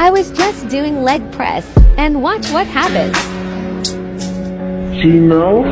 I was just doing leg press, and watch what happens. She now